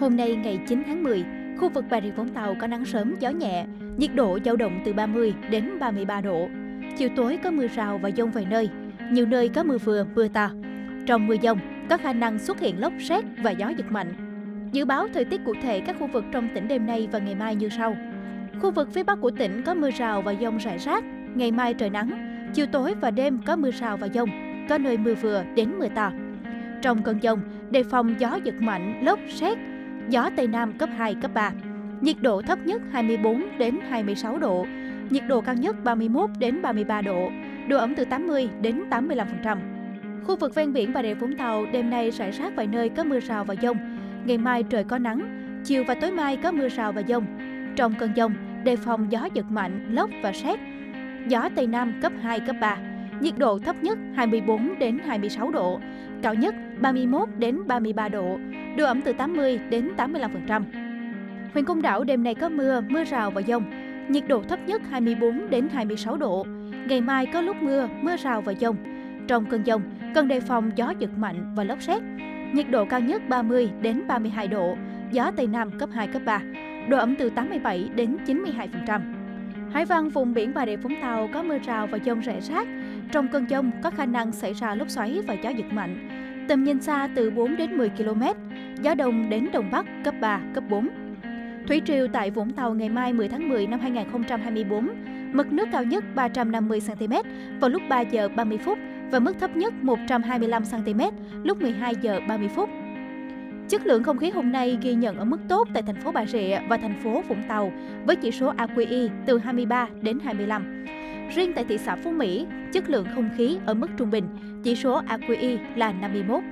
Hôm nay ngày 9 tháng 10, khu vực Bà Rịa Vũng Tàu có nắng sớm, gió nhẹ, nhiệt độ dao động từ 30 đến 33 độ. Chiều tối có mưa rào và dông vài nơi, nhiều nơi có mưa vừa, mưa to. Trong mưa dông, có khả năng xuất hiện lốc xét và gió giật mạnh. Dự báo thời tiết cụ thể các khu vực trong tỉnh đêm nay và ngày mai như sau. Khu vực phía Bắc của tỉnh có mưa rào và dông rải rác, ngày mai trời nắng, chiều tối và đêm có mưa rào và dông, có nơi mưa vừa đến mưa to. Trong cơn dông, đề phòng gió giật mạnh, lốc xét, gió Tây Nam cấp 2, cấp 3. Nhiệt độ thấp nhất 24 đến 26 độ, nhiệt độ cao nhất 31 đến 33 độ, độ ẩm từ 80 đến 85%. Khu vực ven biển Bà Rịa Vũng Tàu đêm nay rải rác vài nơi có mưa rào và dông. Ngày mai trời có nắng, chiều và tối mai có mưa rào và dông. Trong cơn dông, đề phòng gió giật mạnh, lốc và sét. Gió Tây Nam cấp 2, cấp 3. Nhiệt độ thấp nhất 24 đến 26 độ, cao nhất 31 đến 33 độ, độ ẩm từ 80 đến 85%. Huyện Côn Đảo đêm nay có mưa, mưa rào và dông. Nhiệt độ thấp nhất 24 đến 26 độ. Ngày mai có lúc mưa, mưa rào và dông. Trong cơn dông, cần đề phòng gió giật mạnh và lốc xét. Nhiệt độ cao nhất 30 đến 32 độ, gió Tây Nam cấp 2, cấp 3. Độ ẩm từ 87 đến 92%. Hải văn vùng biển Bà Rịa Vũng Tàu có mưa rào và dông rải rác. Trong cơn dông có khả năng xảy ra lốc xoáy và gió giật mạnh. Tầm nhìn xa từ 4 đến 10 km, gió đông đến đông bắc cấp 3, cấp 4. Thủy triều tại Vũng Tàu ngày mai 10 tháng 10 năm 2024, mực nước cao nhất 350 cm vào lúc 3 giờ 30 phút và mức thấp nhất 125 cm lúc 12 giờ 30 phút. Chất lượng không khí hôm nay ghi nhận ở mức tốt tại thành phố Bà Rịa và thành phố Vũng Tàu với chỉ số AQI từ 23 đến 25. Riêng tại thị xã Phú Mỹ, chất lượng không khí ở mức trung bình, chỉ số AQI là 51.